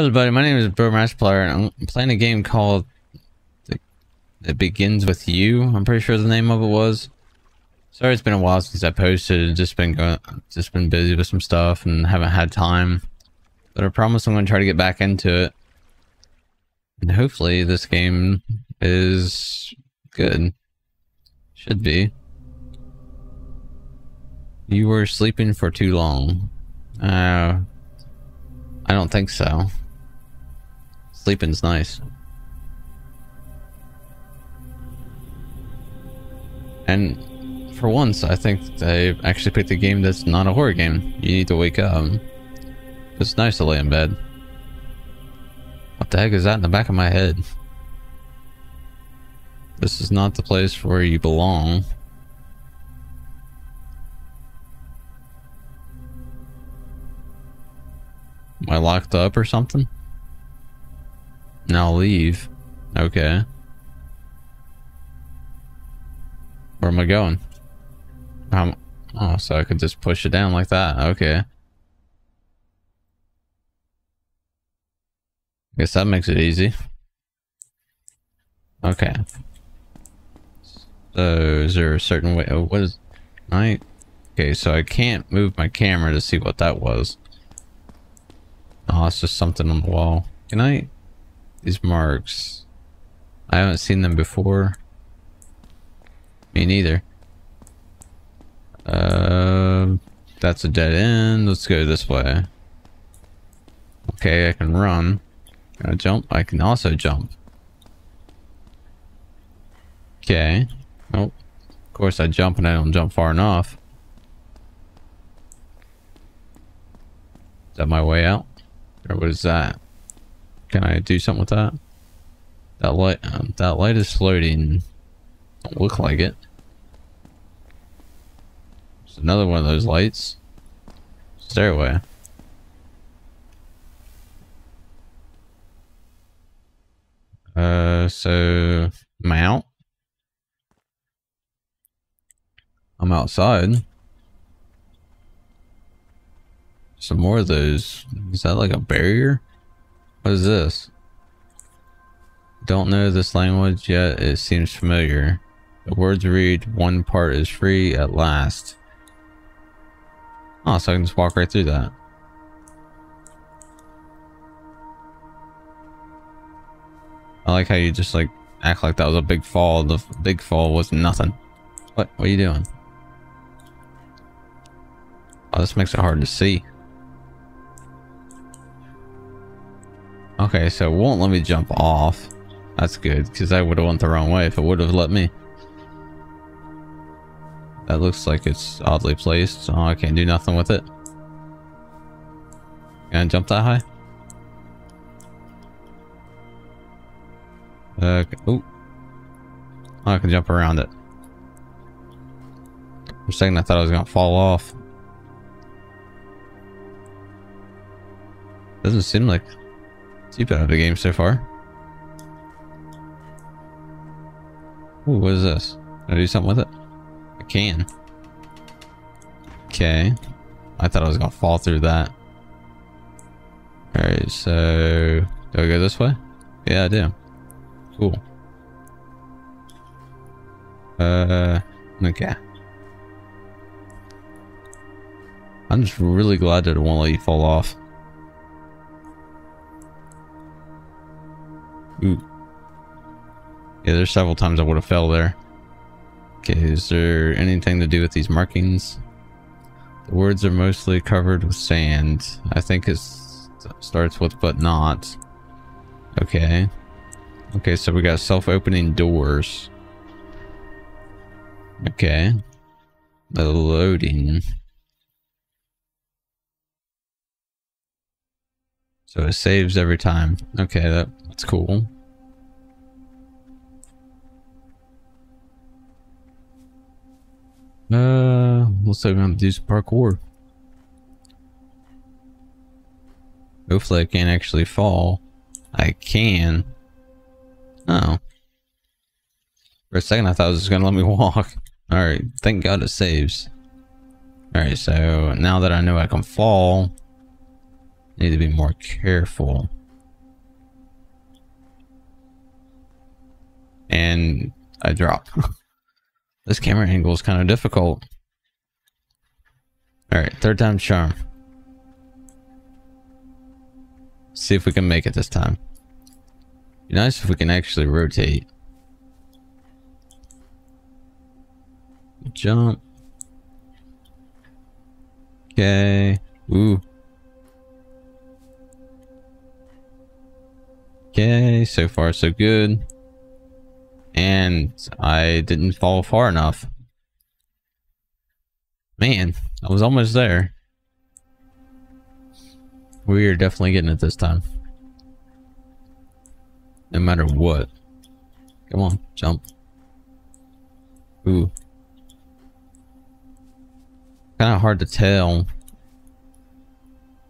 Hello, everybody. My name is Bro Player, and I'm playing a game called It Begins With You. I'm pretty sure the name of it was. Sorry, it's been a while since I posted. Just been going, just been busy with some stuff and haven't had time. But I promise I'm going to try to get back into it. And hopefully this game is good. Should be. You were sleeping for too long. Uh, I don't think so. Sleeping's nice. And for once, I think they actually picked a game that's not a horror game. You need to wake up. It's nice to lay in bed. What the heck is that in the back of my head? This is not the place where you belong. Am I locked up or something? Now leave. Okay. Where am I going? Um, oh, so I could just push it down like that. Okay. Guess that makes it easy. Okay. So, is there a certain way? Oh, what is... I... Okay, so I can't move my camera to see what that was. Oh, it's just something on the wall. Can I... These marks. I haven't seen them before. Me neither. Uh, that's a dead end. Let's go this way. Okay, I can run. Can I jump? I can also jump. Okay. Oh, of course I jump and I don't jump far enough. Is that my way out? Or what is that? Can I do something with that? That light, um, that light is floating. Don't look like it. It's another one of those lights. Stairway. Uh, so am I out? I'm outside. Some more of those. Is that like a barrier? What is this? Don't know this language yet. It seems familiar. The words read, one part is free at last. Oh, so I can just walk right through that. I like how you just like act like that was a big fall. The big fall was nothing. What? What are you doing? Oh, this makes it hard to see. Okay, so it won't let me jump off. That's good, because I would have went the wrong way if it would have let me. That looks like it's oddly placed, so I can't do nothing with it. Can I jump that high? Okay. Oh, I can jump around it. For a second I thought I was gonna fall off. Doesn't seem like too bad of the game so far. Ooh, what is this? Can I do something with it? I can. Okay. I thought I was gonna fall through that. Alright, so... Do I go this way? Yeah, I do. Cool. Uh, okay. I'm just really glad that it won't let you fall off. Ooh. Yeah, there's several times I would have fell there. Okay, is there anything to do with these markings? The words are mostly covered with sand. I think it starts with but not. Okay. Okay, so we got self-opening doors. Okay. The loading. So it saves every time. Okay, that, that's cool. Uh, looks like I'm gonna do some parkour. Hopefully I can't actually fall. I can. Oh. For a second I thought it was just gonna let me walk. Alright, thank god it saves. Alright, so now that I know I can fall, Need to be more careful. And I drop. this camera angle is kind of difficult. All right, third time charm. See if we can make it this time. Be nice if we can actually rotate. Jump. Okay. Ooh. Okay, so far so good. And I didn't fall far enough. Man, I was almost there. We are definitely getting it this time. No matter what. Come on, jump. Ooh. Kind of hard to tell.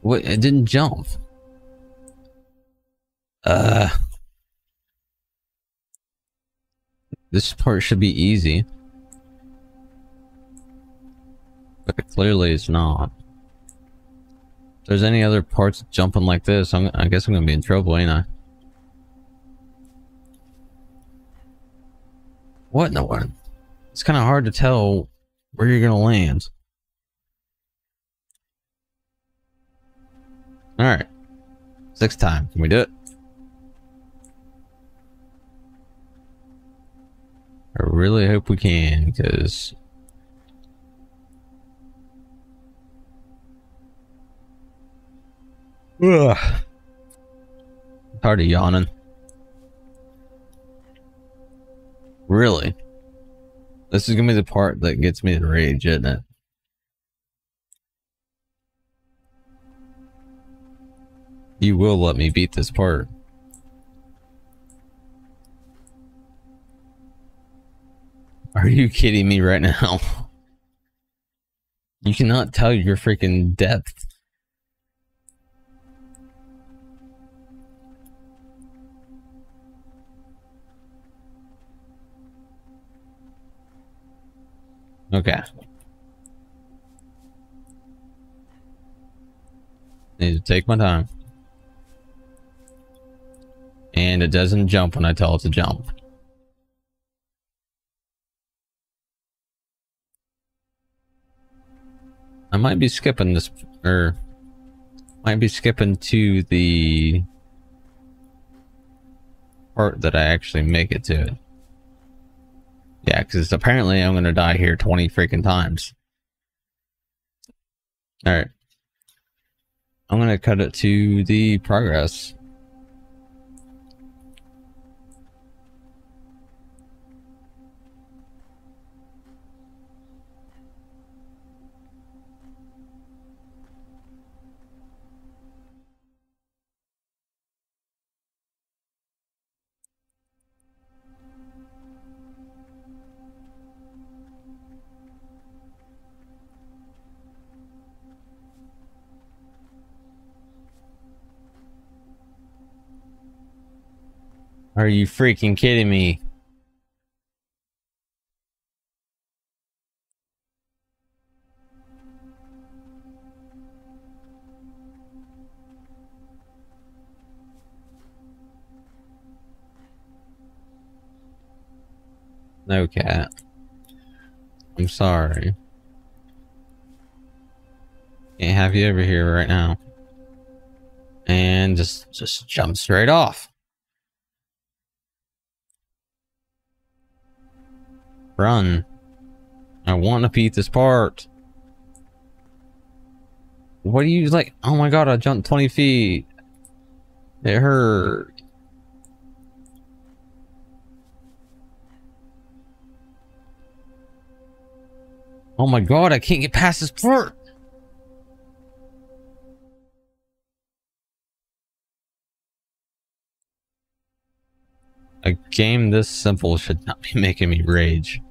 What? It didn't jump. Uh. This part should be easy. But clearly it's not. If there's any other parts jumping like this, I'm, I guess I'm gonna be in trouble, ain't I? What in the world? It's kind of hard to tell where you're gonna land. Alright. Sixth time. Can we do it? I really hope we can, because... Ugh. Tired of yawning. Really? This is gonna be the part that gets me to rage, isn't it? You will let me beat this part. Are you kidding me right now? You cannot tell your freaking depth. Okay. Need to take my time. And it doesn't jump when I tell it to jump. I might be skipping this, or might be skipping to the part that I actually make it to. Yeah, because apparently I'm going to die here 20 freaking times. Alright. I'm going to cut it to the progress. Are you freaking kidding me? No cat. I'm sorry. Can't have you over here right now. And just just jump straight off. Run. I want to beat this part. What do you like? Oh my god, I jumped 20 feet. It hurt. Oh my god, I can't get past this part. A game this simple should not be making me rage.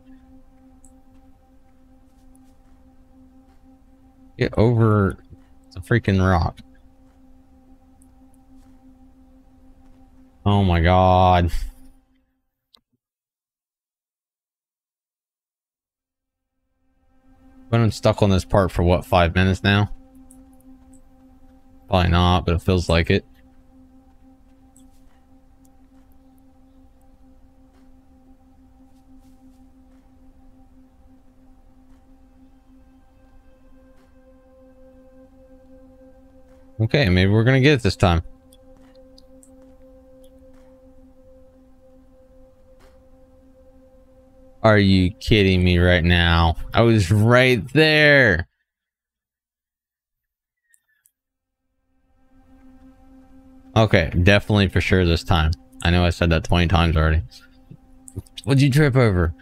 Get over the freaking rock. Oh my god. But been stuck on this part for what, five minutes now? Probably not, but it feels like it. Okay, maybe we're gonna get it this time. Are you kidding me right now? I was right there. Okay, definitely for sure this time. I know I said that 20 times already. What'd you trip over?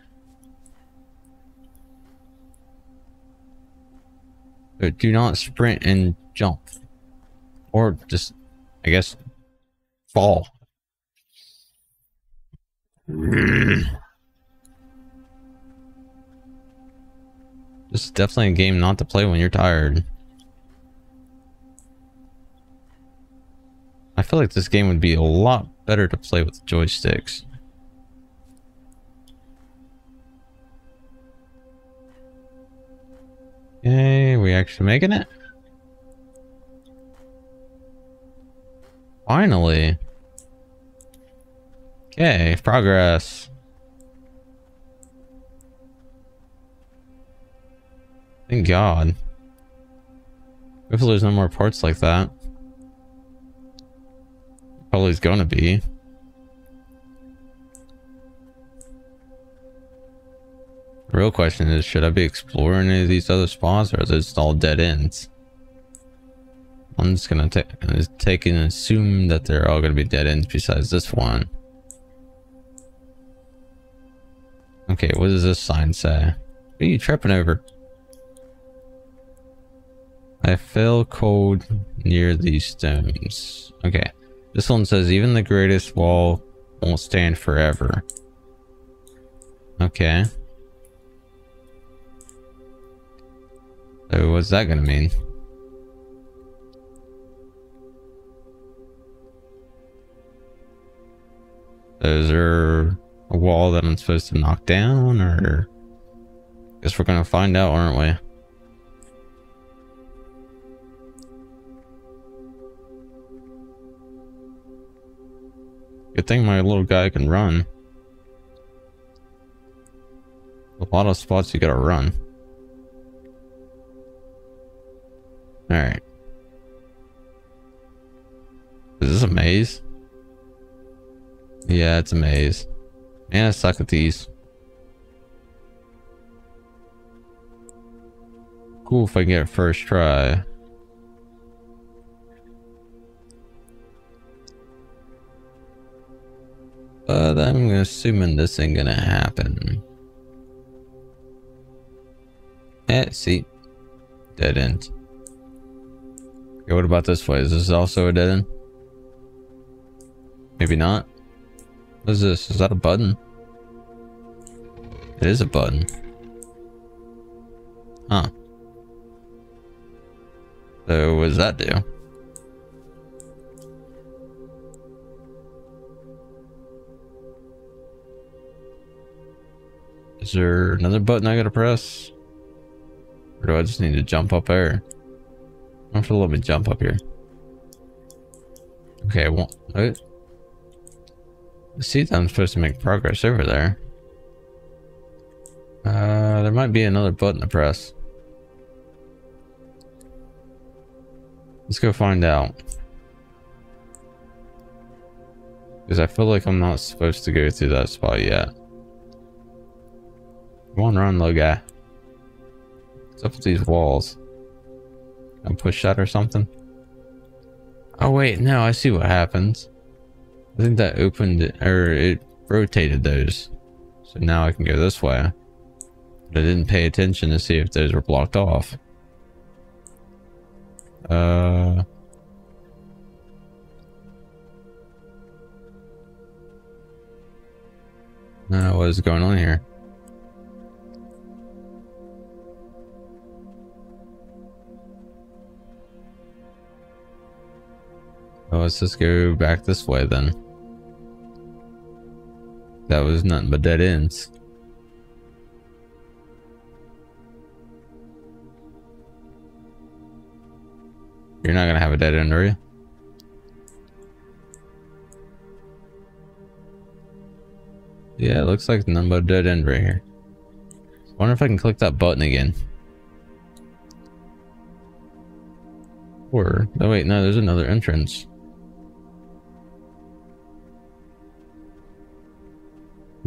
Do not sprint and jump. Or just, I guess, fall. This is definitely a game not to play when you're tired. I feel like this game would be a lot better to play with joysticks. Okay, we actually making it? Finally. Okay, progress. Thank God. Hopefully there's no more parts like that. Probably is gonna be. The real question is, should I be exploring any of these other spots or is it just all dead ends? I'm just gonna take uh, take and assume that they're all gonna be dead ends besides this one. Okay, what does this sign say? What are you tripping over? I fell cold near these stones. Okay. This one says even the greatest wall won't stand forever. Okay. So what's that gonna mean? Is there a wall that I'm supposed to knock down or guess we're gonna find out, aren't we? Good thing my little guy can run. A lot of spots you gotta run. Alright. Is this a maze? Yeah, it's a maze. Man, I suck at these. Cool if I can get it first try. But I'm assuming this ain't gonna happen. Eh, see. Dead end. Okay, what about this way? Is this also a dead end? Maybe not. What is this? Is that a button? It is a button. Huh. So what does that do? Is there another button I gotta press? Or do I just need to jump up there? I'm gonna let me jump up here. Okay, I won't. I see that I'm supposed to make progress over there. Uh, there might be another button to press. Let's go find out. Because I feel like I'm not supposed to go through that spot yet. Come on, run, little guy. What's up with these walls? and push that or something? Oh wait, no, I see what happens. I think that opened it, or it rotated those. So now I can go this way. But I didn't pay attention to see if those were blocked off. Uh... No, what is going on here? Oh, let's just go back this way then. That was nothing but dead ends. You're not gonna have a dead end, are you? Yeah, it looks like nothing but dead end right here. wonder if I can click that button again. Or, oh wait, no, there's another entrance.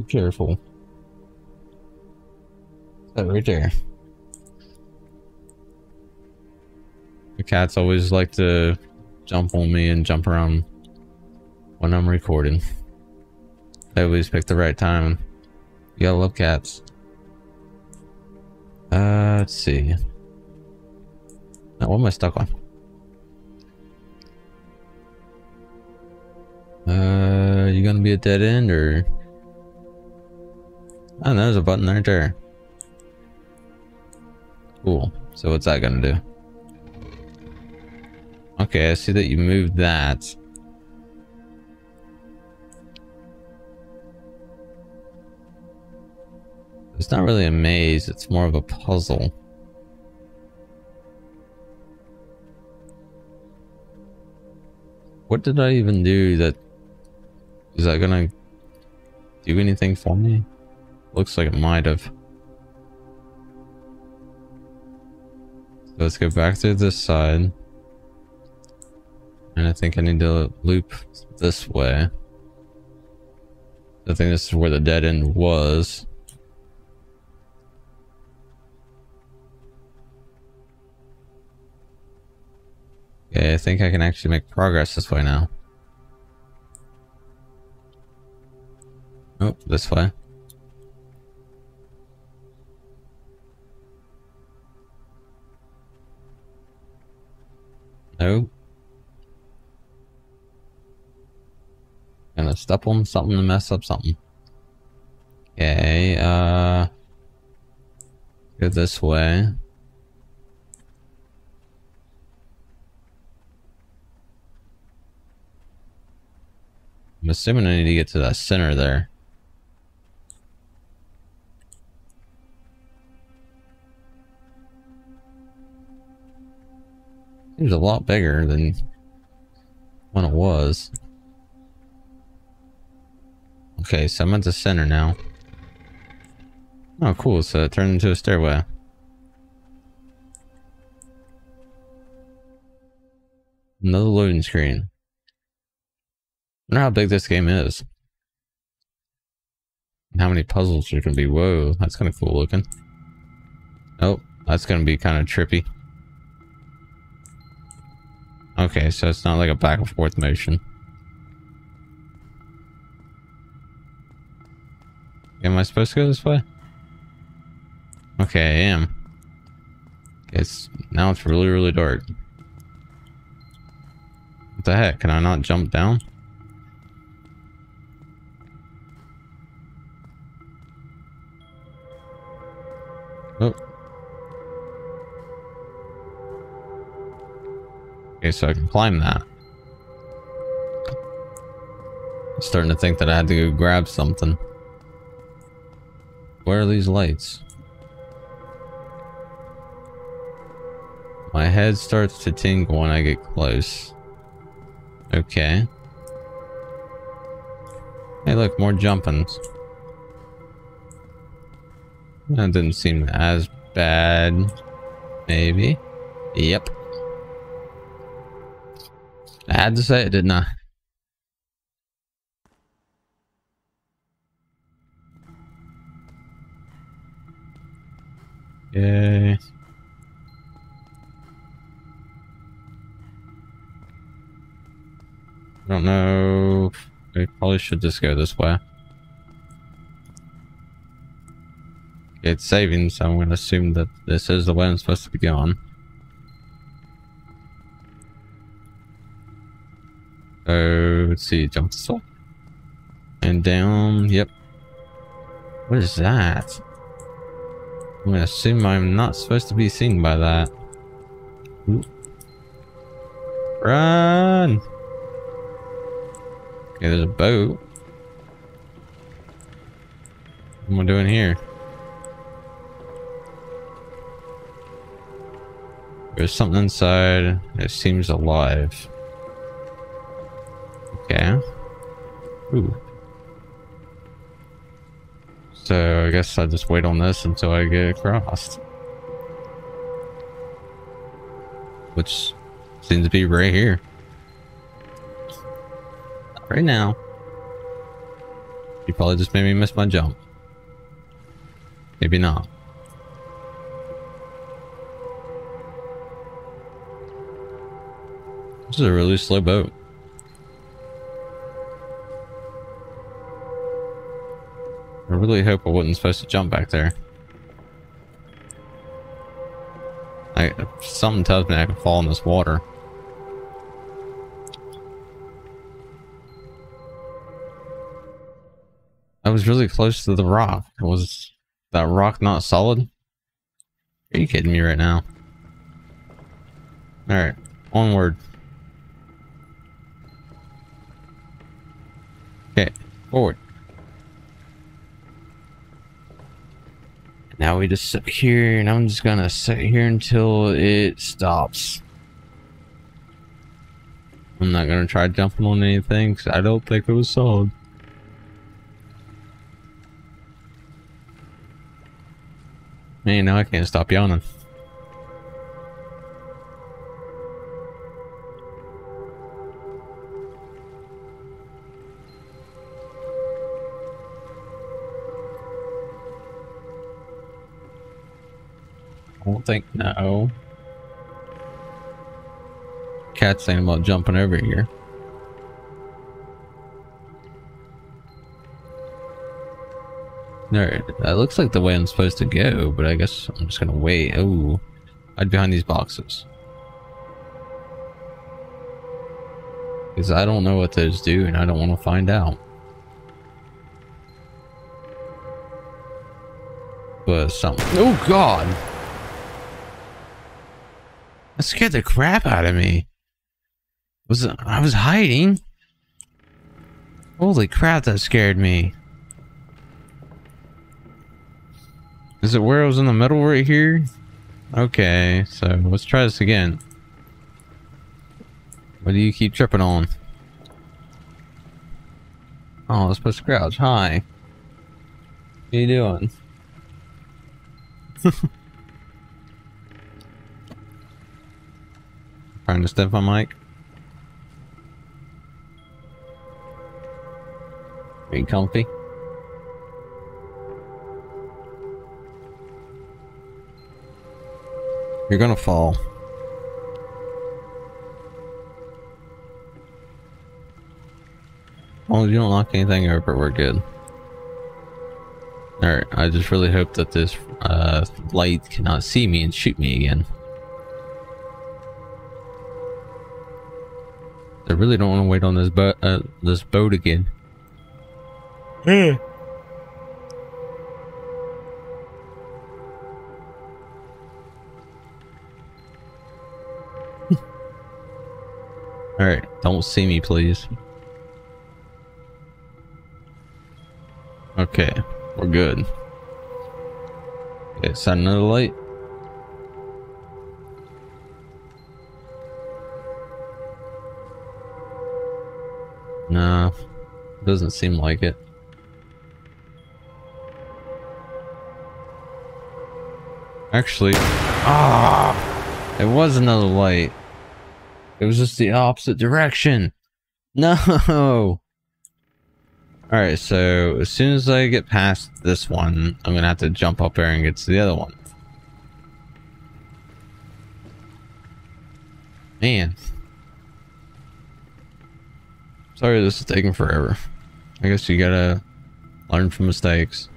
Be careful. That right there. The cats always like to jump on me and jump around when I'm recording. I always pick the right time. You gotta love cats. Uh, let's see. Now, what am I stuck on? Uh, you gonna be a dead end or? Oh, there's a button right there. Cool. So what's that gonna do? Okay, I see that you moved that. It's not really a maze, it's more of a puzzle. What did I even do that... Is that gonna do anything for me? Looks like it might have. So let's go back to this side. And I think I need to loop this way. I think this is where the dead end was. Okay, I think I can actually make progress this way now. Oh, this way. No. Gonna step on something to mess up something. Okay, uh... Go this way. I'm assuming I need to get to that center there. Seems a lot bigger than when it was. Okay, so I'm at the center now. Oh, cool. So it turned into a stairway. Another loading screen. I wonder how big this game is. And how many puzzles there can be. Whoa, that's kind of cool looking. Oh, that's going to be kind of trippy. Okay, so it's not like a back and forth motion. Am I supposed to go this way? Okay, I am. It's now it's really really dark. What the heck? Can I not jump down? Oh. Okay, so I can climb that. I'm starting to think that I had to go grab something. Where are these lights? My head starts to tingle when I get close. Okay. Hey look, more jumpings. That didn't seem as bad. Maybe. Yep. I had to say it, didn't I? Yay. I don't know. We probably should just go this way. It's saving, so I'm going to assume that this is the way I'm supposed to be going. So, let's see, jump this. And down, yep. What is that? I'm gonna assume I'm not supposed to be seen by that. Ooh. Run! Okay, there's a boat. What am I doing here? There's something inside. It seems alive. Okay. Ooh. So I guess I'll just wait on this until I get across. Which Seems to be right here. Right now. You probably just made me miss my jump. Maybe not. This is a really slow boat. I really hope I wasn't supposed to jump back there. I, something tells me I can fall in this water. I was really close to the rock. Was that rock not solid? Are you kidding me right now? Alright, onward. Okay, forward. Now we just sit here and I'm just gonna sit here until it stops. I'm not gonna try jumping on anything because I don't think it was solid. Man, now I can't stop yawning. I don't think no. Cat's saying about jumping over here. Alright, that looks like the way I'm supposed to go, but I guess I'm just gonna wait. Oh, hide behind these boxes. Because I don't know what those do, and I don't want to find out. But something. Oh, God! That scared the crap out of me. Was I was hiding? Holy crap, that scared me. Is it where I was in the middle right here? Okay, so let's try this again. What do you keep tripping on? Oh, let's put Scrouch. Hi. What are you doing? Trying to step on mic. Are you comfy? You're gonna fall. Well, you don't knock anything over, we're good. Alright, I just really hope that this uh, light cannot see me and shoot me again. I really don't want to wait on this boat, uh, this boat again. Hmm. Alright, don't see me, please. Okay, we're good. Okay, set another light. Nah, doesn't seem like it. Actually, ah, it was another light. It was just the opposite direction. No. Alright, so as soon as I get past this one, I'm gonna have to jump up there and get to the other one. Man. Sorry this is taking forever. I guess you gotta learn from mistakes.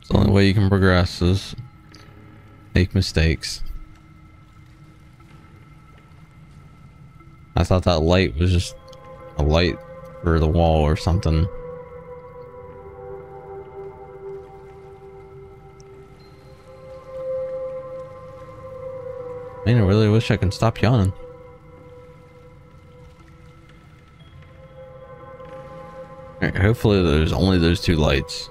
It's the only way you can progress is make mistakes. I thought that light was just a light for the wall or something. Man, I really wish I could stop yawning. Hopefully there's only those two lights.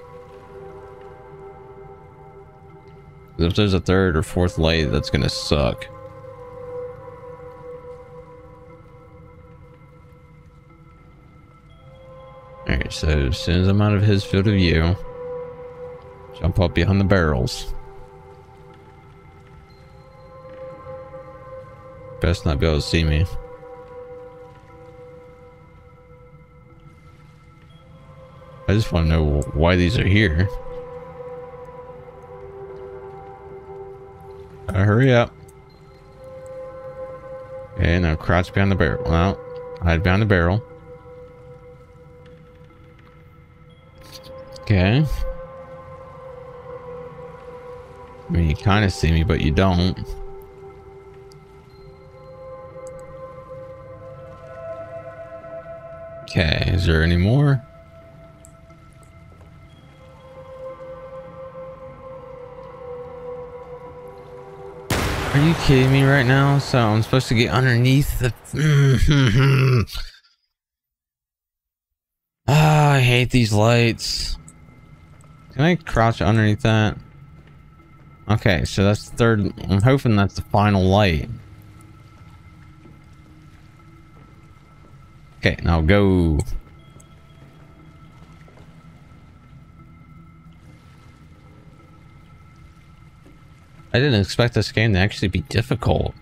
If there's a third or fourth light, that's gonna suck. Alright, so as soon as I'm out of his field of view, jump up behind the barrels. Best not be able to see me. I just want to know why these are here. Uh, hurry up. Okay, now crouch behind the barrel. Well, hide behind the barrel. Okay. I mean, you kind of see me, but you don't. Okay, is there any more? Kidding me right now? So I'm supposed to get underneath the... ah, I hate these lights. Can I crouch underneath that? Okay, so that's the third... I'm hoping that's the final light. Okay, now go. I didn't expect this game to actually be difficult.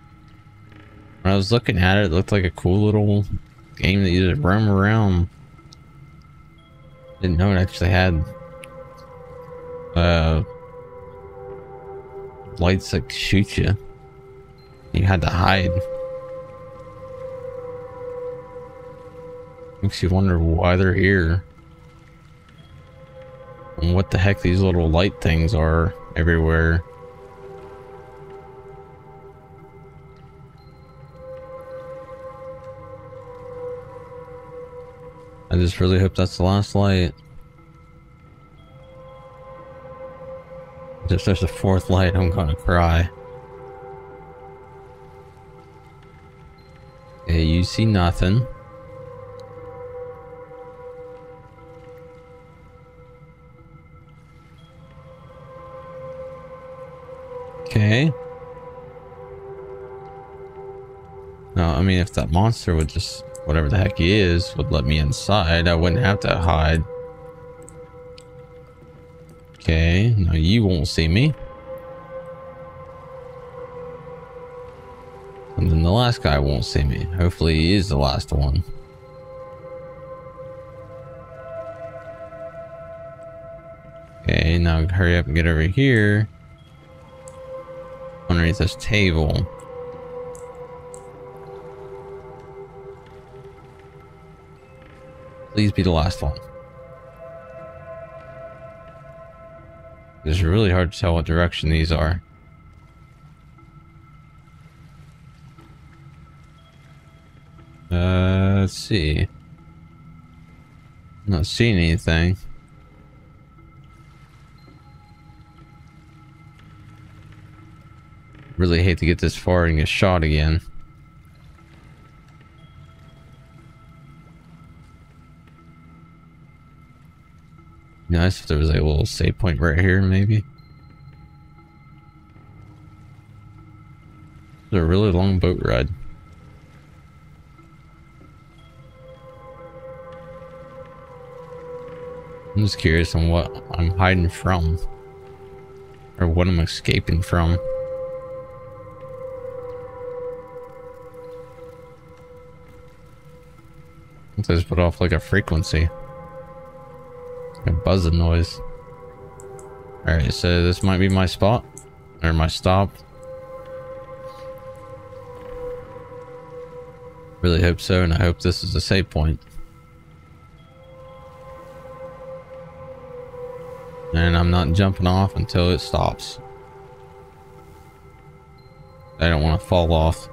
When I was looking at it, it looked like a cool little game that you just roam around. Didn't know it actually had uh lights that shoot you. You had to hide. Makes you wonder why they're here. And what the heck these little light things are everywhere. I just really hope that's the last light. If there's a fourth light, I'm gonna cry. Okay, you see nothing. Okay. No, I mean, if that monster would just, whatever the heck he is, would let me inside, I wouldn't have to hide. Okay, now you won't see me. And then the last guy won't see me. Hopefully he is the last one. Okay, now hurry up and get over here underneath this table. Please be the last one. It's really hard to tell what direction these are. Uh, let's see. Not seeing anything. Really hate to get this far and get shot again. Nice if there was a little save point right here, maybe. It's a really long boat ride. I'm just curious on what I'm hiding from. Or what I'm escaping from. They just put off like a frequency. Buzzing noise. Alright, so this might be my spot. Or my stop. Really hope so, and I hope this is a save point. And I'm not jumping off until it stops. I don't want to fall off.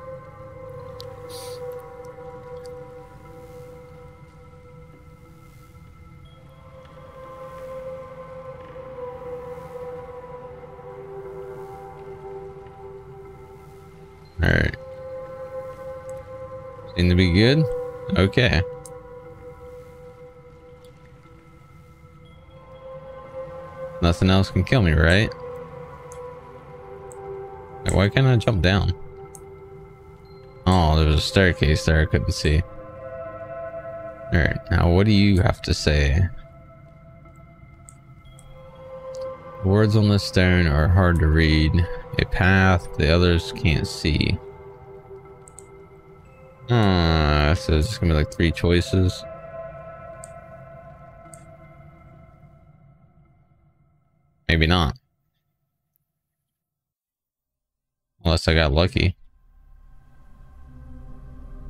Seem to be good? Okay. Nothing else can kill me, right? Why can't I jump down? Oh, there was a staircase there I couldn't see. Alright, now what do you have to say? Words on the stone are hard to read. A path the others can't see. Uh, so it's just gonna be like three choices. Maybe not. Unless I got lucky.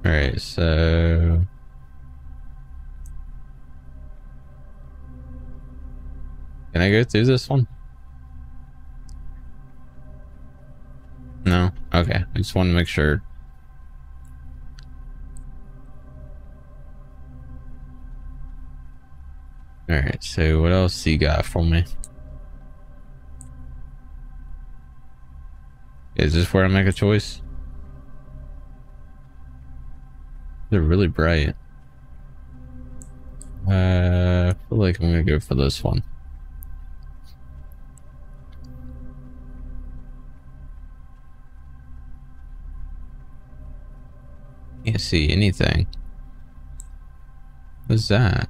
Alright, so... Can I go through this one? No? Okay, I just want to make sure. Alright, so what else you got for me? Is this where I make a choice? They're really bright. Uh, I feel like I'm gonna go for this one. Can't see anything. What's that?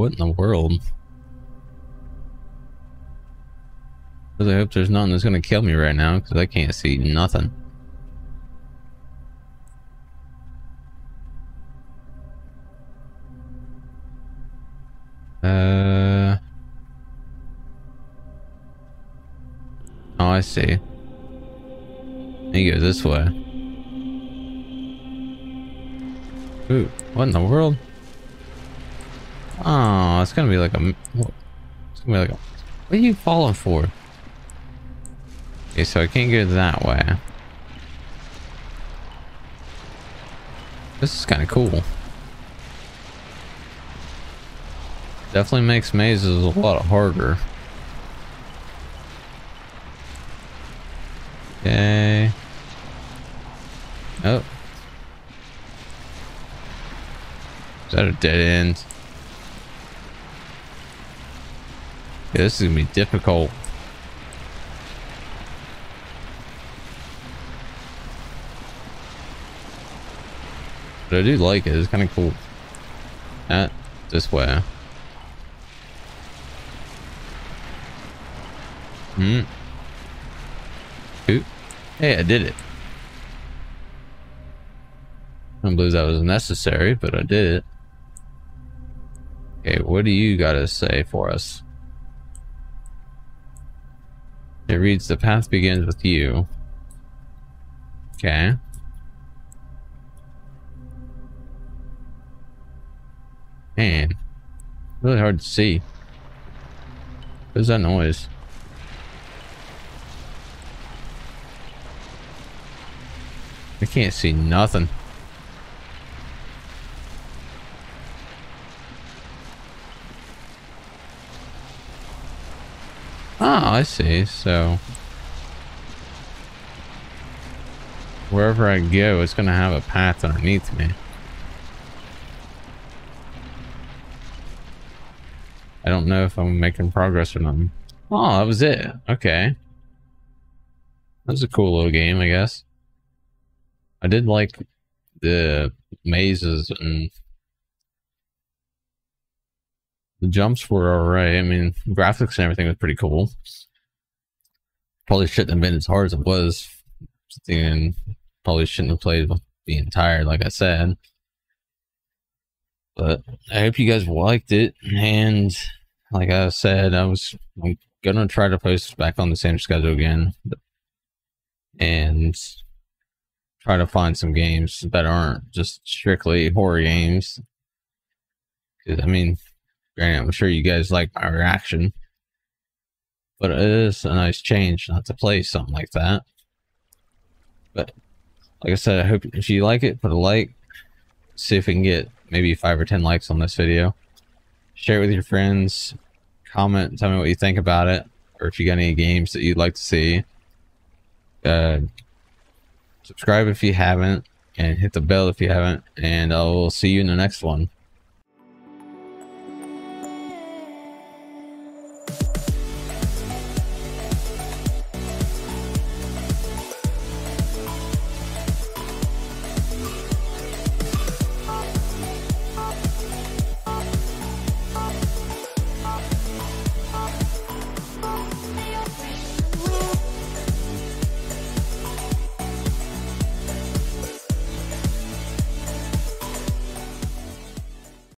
What in the world? I hope there's nothing that's gonna kill me right now, because I can't see nothing. Uh... Oh, I see. He goes this way. Ooh, what in the world? Oh, it's gonna be like a. It's gonna be like a. What are you falling for? Okay, so I can't go that way. This is kind of cool. Definitely makes mazes a lot harder. Okay. Oh. Is that a dead end? Yeah, this is gonna be difficult. But I do like it. It's kind of cool. That this way. Hmm. Ooh. Hey, I did it. I don't believe that was necessary, but I did it. Okay, what do you got to say for us? It reads, the path begins with you. Okay. Man, really hard to see. What is that noise? I can't see nothing. Ah, I see. So wherever I go, it's going to have a path underneath me. I don't know if I'm making progress or not. Oh, that was it. Okay. That was a cool little game, I guess. I did like the mazes and the jumps were alright. I mean, graphics and everything was pretty cool. Probably shouldn't have been as hard as it was. And probably shouldn't have played the entire, like I said. But I hope you guys liked it. And like I said, I was I'm gonna try to post back on the same schedule again. And try to find some games that aren't just strictly horror games. Cause I mean, granted, I'm sure you guys like my reaction, but it is a nice change not to play something like that. But like I said, I hope if you like it, put a like. See if we can get maybe five or ten likes on this video. Share it with your friends. Comment, tell me what you think about it, or if you got any games that you'd like to see. Uh, subscribe if you haven't, and hit the bell if you haven't, and I'll see you in the next one.